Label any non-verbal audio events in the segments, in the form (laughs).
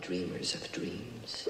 the dreamers of dreams.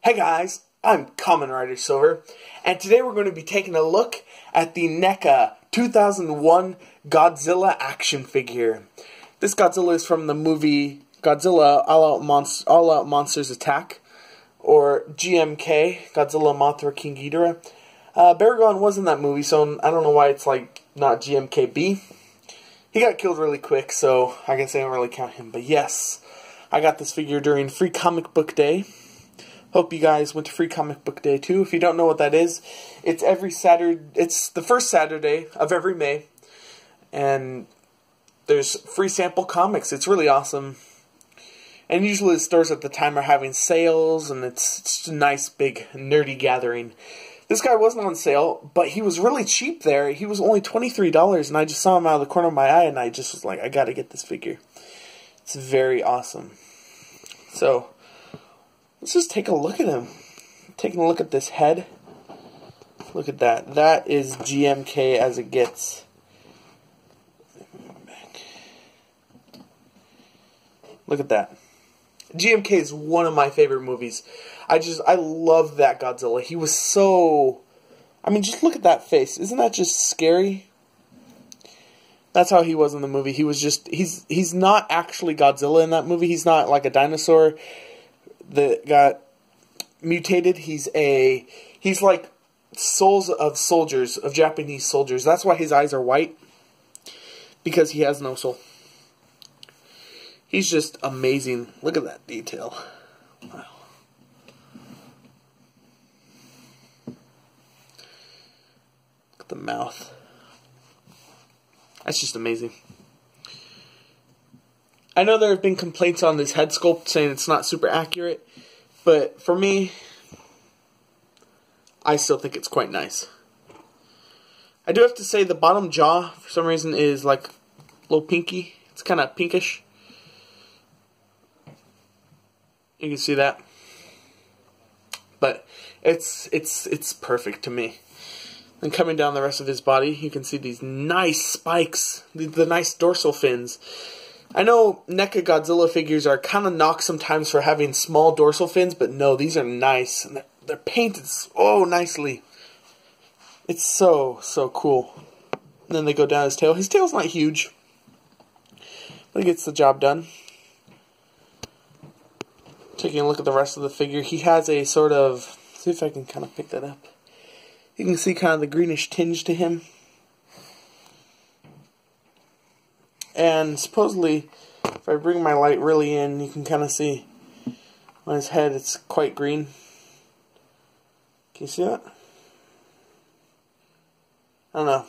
Hey guys, I'm Kamen Rider Silver, and today we're going to be taking a look at the NECA 2001 Godzilla action figure. This Godzilla is from the movie Godzilla All Out, Monst- All Out Monsters Attack, or GMK, Godzilla Mothra King Ghidorah. Uh, Baragon was in that movie, so I don't know why it's like not GMKB. He got killed really quick, so I guess I don't really count him. But yes, I got this figure during Free Comic Book Day. Hope you guys went to Free Comic Book Day too. If you don't know what that is, it's every Saturday. It's the first Saturday of every May, and there's free sample comics. It's really awesome. And usually the stores at the time are having sales, and it's, it's a nice big nerdy gathering. This guy wasn't on sale, but he was really cheap there. He was only twenty three dollars, and I just saw him out of the corner of my eye, and I just was like, I got to get this figure. It's very awesome. So Let's just take a look at him. Taking a look at this head. Look at that. That is GMK as it gets. Look at that. GMK is one of my favorite movies. I just I love that Godzilla. He was so I mean just look at that face. Isn't that just scary? That's how he was in the movie. He was just he's he's not actually Godzilla in that movie. He's not like a dinosaur that got mutated. He's a he's like souls of soldiers of Japanese soldiers. That's why his eyes are white because he has no soul. He's just amazing. Look at that detail. Wow. Look at the mouth. That's just amazing. I know there have been complaints on this head sculpt saying it's not super accurate, but for me, I still think it's quite nice. I do have to say the bottom jaw, for some reason, is like a little pinky. It's kind of pinkish. You can see that. But it's it's it's perfect to me. Then coming down the rest of his body, you can see these nice spikes, the, the nice dorsal fins. I know NECA Godzilla figures are kind of knocked sometimes for having small dorsal fins, but no, these are nice. And they're, they're painted so oh, nicely. It's so, so cool. And then they go down his tail. His tail's not huge, but he gets the job done. Taking a look at the rest of the figure, he has a sort of. See if I can kind of pick that up. You can see kind of the greenish tinge to him. And supposedly, if I bring my light really in, you can kind of see on his head it's quite green. Can you see that? I don't know.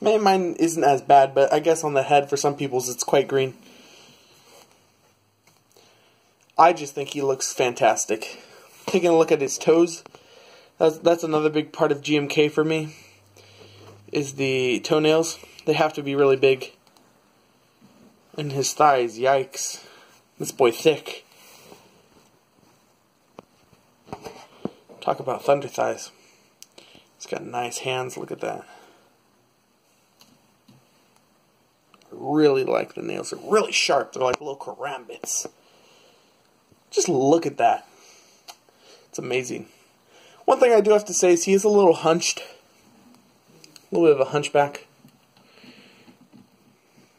Maybe mine isn't as bad, but I guess on the head for some people's it's quite green. I just think he looks fantastic. Taking a look at his toes, that's, that's another big part of GMK for me, is the toenails. They have to be really big. And his thighs, yikes. This boy thick. Talk about thunder thighs. He's got nice hands, look at that. I really like the nails. They're really sharp. They're like little karambits. Just look at that. It's amazing. One thing I do have to say is he is a little hunched. A little bit of a hunchback.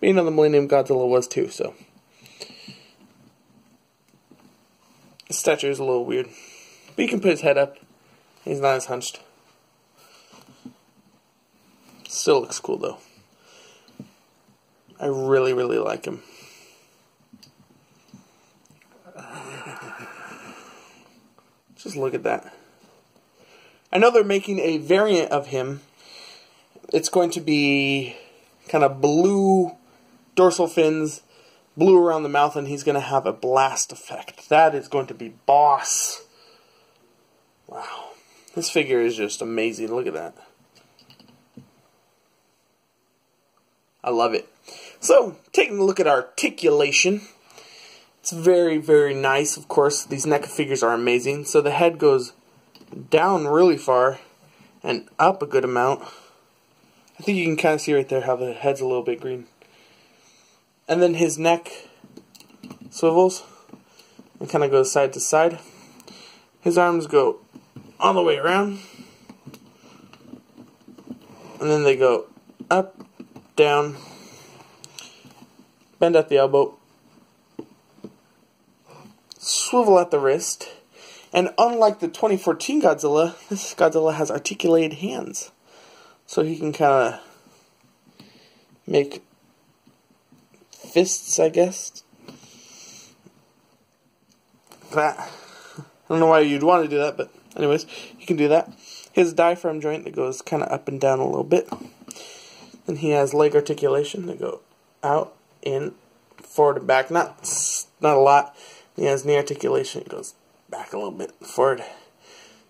You know the Millennium Godzilla was too, so. His stature is a little weird. But he can put his head up. He's not as hunched. Still looks cool though. I really, really like him. Just look at that. I know they're making a variant of him. It's going to be kind of blue dorsal fins, blue around the mouth, and he's going to have a blast effect. That is going to be boss. Wow. This figure is just amazing. Look at that. I love it. So, taking a look at articulation. It's very, very nice. Of course, these NECA figures are amazing. So the head goes down really far and up a good amount. I think you can kind of see right there how the head's a little bit green. And then his neck swivels and kind of goes side to side. His arms go all the way around. And then they go up, down, bend at the elbow, swivel at the wrist, and unlike the 2014 Godzilla, this Godzilla has articulated hands. So he can kind of make fists, I guess. That. I don't know why you'd want to do that, but anyways, you can do that. His diaphragm joint that goes kind of up and down a little bit. And he has leg articulation that go out, in, forward and back. Not not a lot. He has knee articulation. It goes back a little bit forward.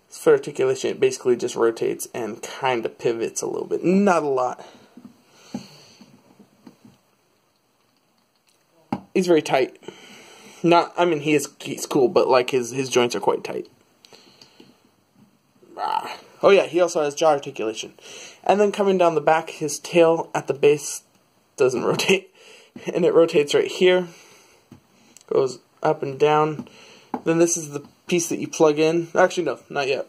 His foot articulation it basically just rotates and kind of pivots a little bit. Not a lot. He's very tight. Not, I mean, he is he's cool, but like his his joints are quite tight. Ah. Oh yeah, he also has jaw articulation. And then coming down the back, his tail at the base doesn't (laughs) rotate. And it rotates right here. Goes up and down. Then this is the piece that you plug in. Actually, no, not yet.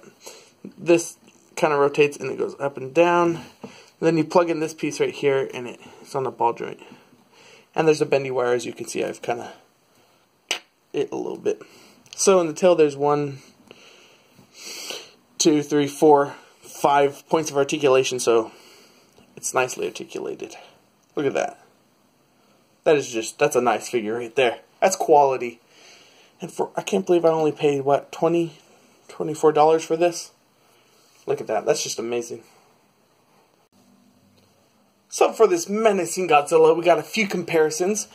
This kind of rotates and it goes up and down. And then you plug in this piece right here and it's on the ball joint. And there's a bendy wire, as you can see. I've kind of it a little bit. So in the tail, there's one, two, three, four, five points of articulation, so it's nicely articulated. Look at that. That is just, that's a nice figure right there. That's quality. And for, I can't believe I only paid, what, 20 $24 for this? Look at that. That's just amazing. So for this menacing Godzilla, we got a few comparisons.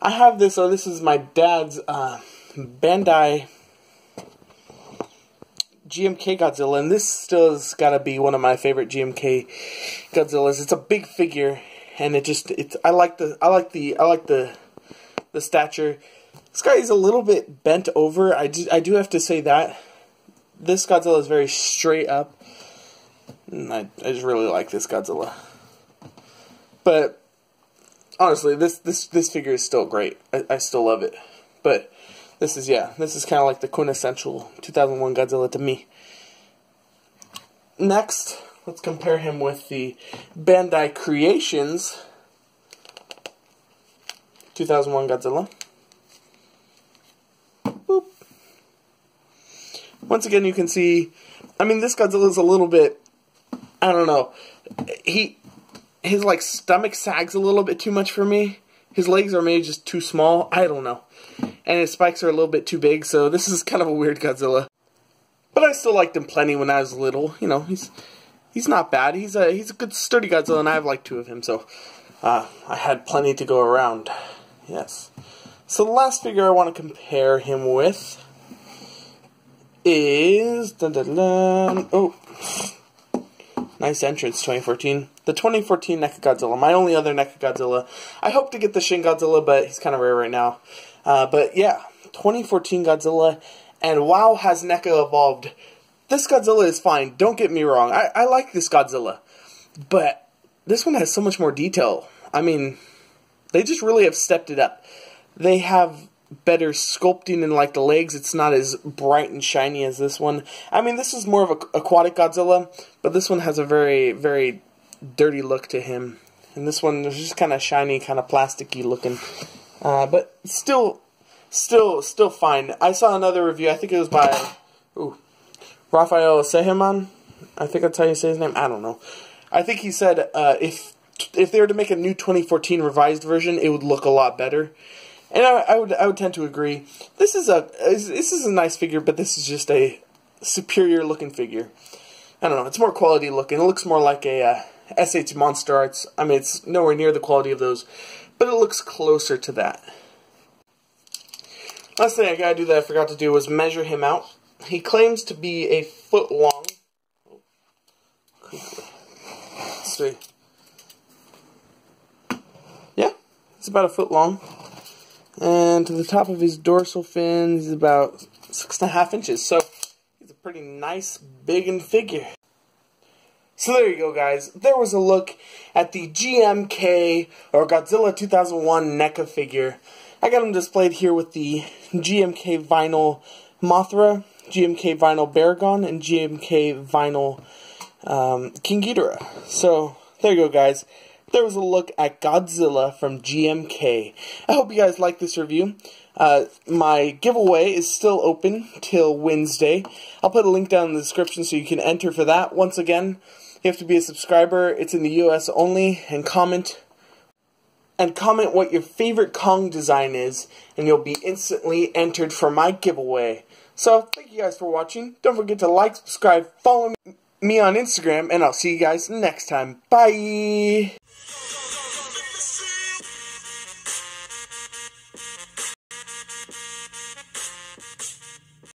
I have this, or this is my dad's uh, Bandai GMK Godzilla, and this still has got to be one of my favorite GMK Godzillas. It's a big figure, and it just it's I like the I like the I like the the stature. This guy is a little bit bent over. I do, I do have to say that this Godzilla is very straight up. And I I just really like this Godzilla. But honestly, this this this figure is still great. I, I still love it. But this is, yeah, this is kind of like the quintessential 2001 Godzilla to me. Next, let's compare him with the Bandai Creations 2001 Godzilla. Once again, you can see, I mean, this Godzilla is a little bit, I don't know, he, his, like, stomach sags a little bit too much for me. His legs are maybe just too small. I don't know and his spikes are a little bit too big, so (laughs) this is kind of a weird Godzilla. But I still liked him plenty when I was little. You know, he's he's not bad. He's a he's a good sturdy Godzilla, and I have like two of him, so uh, I had plenty to go around. Yes. So the last figure I want to compare him with is dun, dun, dun, oh nice entrance 2014 the 2014 NECA Godzilla my only other NECA Godzilla I hope to get the Shin Godzilla but he's kind of rare right now uh, but yeah, 2014 Godzilla, and wow, has NECA evolved. This Godzilla is fine, don't get me wrong. I, I like this Godzilla. But this one has so much more detail. I mean, they just really have stepped it up. They have better sculpting in like the legs. It's not as bright and shiny as this one. I mean, this is more of a aquatic Godzilla, but this one has a very, very dirty look to him. And this one is just kind of shiny, kind of plasticky looking. Uh, but still, still, still fine. I saw another review. I think it was by ooh, Rafael Seheman. I think that's how you say his name. I don't know. I think he said uh, if if they were to make a new 2014 revised version, it would look a lot better. And I, I would I would tend to agree. This is a this is a nice figure, but this is just a superior looking figure. I don't know. It's more quality looking. It looks more like a uh, SH Monster Arts. I mean, it's nowhere near the quality of those but it looks closer to that. Last thing I gotta do that I forgot to do was measure him out. He claims to be a foot long. Let's see. Yeah, it's about a foot long. And to the top of his dorsal fin, he's about six and a half inches. So he's a pretty nice, big and figure. So there you go, guys. There was a look at the GMK, or Godzilla 2001 NECA figure. I got him displayed here with the GMK vinyl Mothra, GMK vinyl Baragon, and GMK vinyl um, King Ghidorah. So there you go, guys. There was a look at Godzilla from GMK. I hope you guys like this review. Uh, my giveaway is still open till Wednesday. I'll put a link down in the description so you can enter for that. Once again, you have to be a subscriber. It's in the US only. And comment and comment what your favorite Kong design is, and you'll be instantly entered for my giveaway. So, thank you guys for watching. Don't forget to like, subscribe, follow me on Instagram, and I'll see you guys next time. Bye!